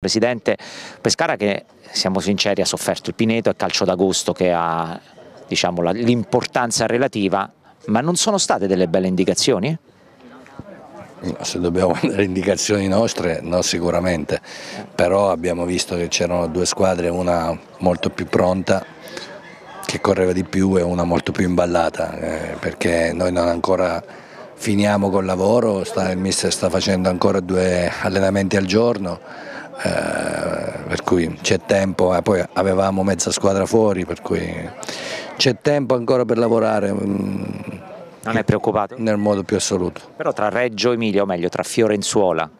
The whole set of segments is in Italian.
Presidente Pescara che, siamo sinceri, ha sofferto il Pineto, è calcio d'agosto che ha diciamo, l'importanza relativa, ma non sono state delle belle indicazioni? Se dobbiamo dare indicazioni nostre, no sicuramente, però abbiamo visto che c'erano due squadre, una molto più pronta, che correva di più e una molto più imballata, eh, perché noi non ancora finiamo col lavoro, sta, il mister sta facendo ancora due allenamenti al giorno, per cui c'è tempo, eh, poi avevamo mezza squadra fuori, per cui c'è tempo ancora per lavorare. Mm, non è preoccupato? Nel modo più assoluto. Però tra Reggio Emilia, o meglio tra Fiorenzuola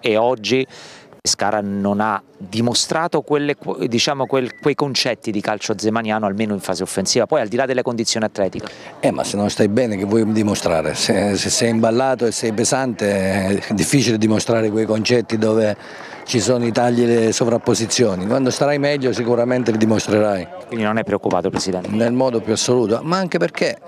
e oggi Pescara non ha dimostrato quelle, diciamo, quel, quei concetti di calcio zemaniano almeno in fase offensiva, poi al di là delle condizioni atletiche. Eh, ma se non stai bene che vuoi dimostrare? Se, se sei imballato e sei pesante è difficile dimostrare quei concetti dove ci sono i tagli e le sovrapposizioni, quando starai meglio sicuramente li dimostrerai. Quindi non è preoccupato Presidente? Nel modo più assoluto, ma anche perché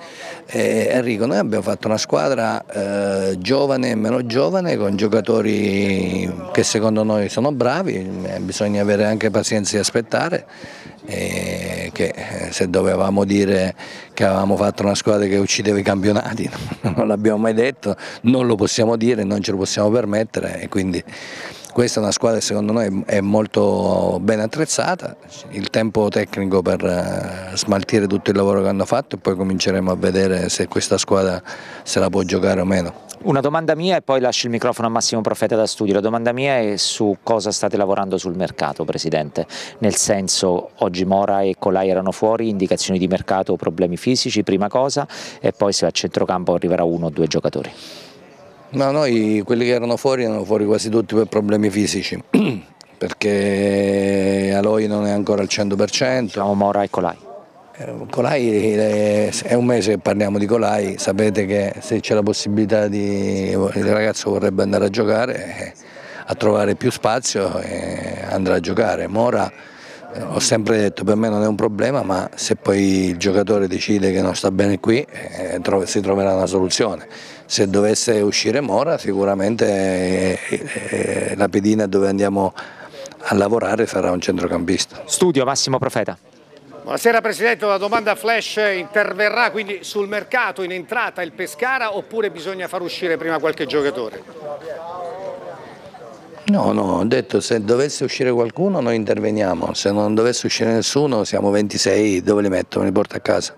eh, Enrico noi abbiamo fatto una squadra eh, giovane e meno giovane con giocatori che secondo noi sono bravi, eh, bisogna avere anche pazienza di aspettare e che eh, se dovevamo dire che avevamo fatto una squadra che uccideva i campionati non l'abbiamo mai detto, non lo possiamo dire, non ce lo possiamo permettere e quindi questa è una squadra che secondo noi è molto ben attrezzata, il tempo tecnico per eh, smaltire tutto il lavoro che hanno fatto e poi cominceremo a vedere se questa squadra se la può giocare o meno. Una domanda mia e poi lascio il microfono a Massimo Profeta da studio. La domanda mia è su cosa state lavorando sul mercato, Presidente. Nel senso, oggi Mora e Colai erano fuori, indicazioni di mercato problemi fisici, prima cosa, e poi se a centrocampo arriverà uno o due giocatori. No, noi quelli che erano fuori erano fuori quasi tutti per problemi fisici, perché Aloi non è ancora al 100%. Siamo Mora e Colai. Eh, Colai eh, è un mese che parliamo di Colai, sapete che se c'è la possibilità di il ragazzo vorrebbe andare a giocare, eh, a trovare più spazio andrà a giocare. Mora ho sempre detto per me non è un problema, ma se poi il giocatore decide che non sta bene qui si troverà una soluzione. Se dovesse uscire Mora sicuramente eh, eh, la pedina dove andiamo a lavorare sarà un centrocampista. Studio Massimo Profeta. Buonasera Presidente, una domanda flash, interverrà quindi sul mercato in entrata il Pescara oppure bisogna far uscire prima qualche giocatore? No, no, ho detto se dovesse uscire qualcuno noi interveniamo, se non dovesse uscire nessuno siamo 26, dove li metto? Me li porto a casa.